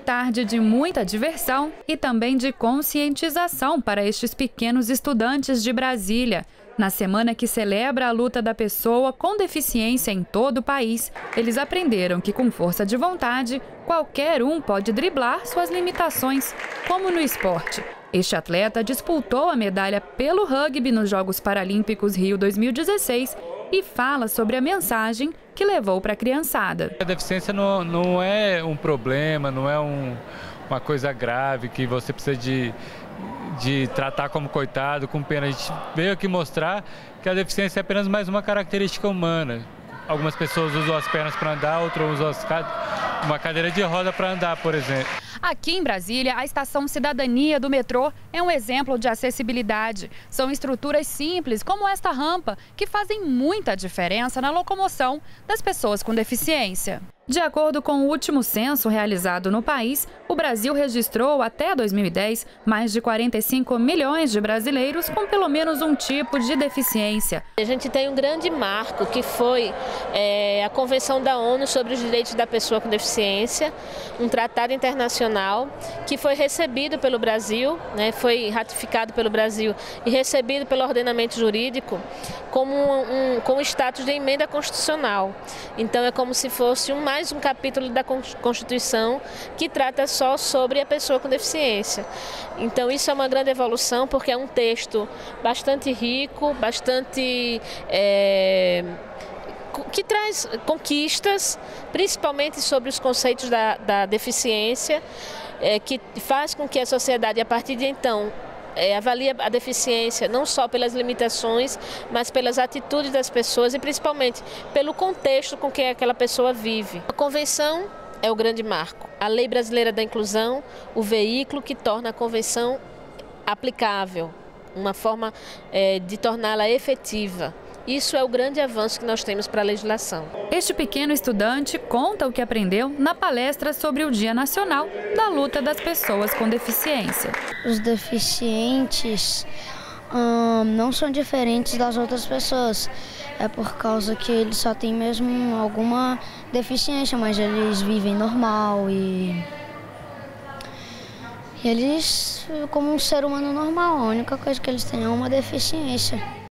tarde de muita diversão e também de conscientização para estes pequenos estudantes de Brasília. Na semana que celebra a luta da pessoa com deficiência em todo o país, eles aprenderam que, com força de vontade, qualquer um pode driblar suas limitações, como no esporte. Este atleta disputou a medalha pelo rugby nos Jogos Paralímpicos Rio 2016 e fala sobre a mensagem que levou para a criançada. A deficiência não, não é um problema, não é um, uma coisa grave que você precisa de, de tratar como coitado, com pena. A gente veio aqui mostrar que a deficiência é apenas mais uma característica humana. Algumas pessoas usam as pernas para andar, outras usam as, uma cadeira de roda para andar, por exemplo. Aqui em Brasília, a estação Cidadania do metrô é um exemplo de acessibilidade. São estruturas simples, como esta rampa, que fazem muita diferença na locomoção das pessoas com deficiência. De acordo com o último censo realizado no país, o Brasil registrou até 2010 mais de 45 milhões de brasileiros com pelo menos um tipo de deficiência. A gente tem um grande marco que foi é, a Convenção da ONU sobre os Direitos da Pessoa com Deficiência, um tratado internacional que foi recebido pelo Brasil, né, foi ratificado pelo Brasil e recebido pelo ordenamento jurídico como um, um, com status de emenda constitucional. Então é como se fosse um mais um capítulo da Constituição que trata só sobre a pessoa com deficiência. Então isso é uma grande evolução porque é um texto bastante rico, bastante é, que traz conquistas, principalmente sobre os conceitos da, da deficiência, é, que faz com que a sociedade, a partir de então, é, a deficiência não só pelas limitações, mas pelas atitudes das pessoas e principalmente pelo contexto com que aquela pessoa vive. A convenção é o grande marco. A Lei Brasileira da Inclusão, o veículo que torna a convenção aplicável, uma forma é, de torná-la efetiva. Isso é o grande avanço que nós temos para a legislação. Este pequeno estudante conta o que aprendeu na palestra sobre o Dia Nacional da Luta das Pessoas com Deficiência. Os deficientes hum, não são diferentes das outras pessoas. É por causa que eles só têm mesmo alguma deficiência, mas eles vivem normal e eles como um ser humano normal. A única coisa que eles têm é uma deficiência.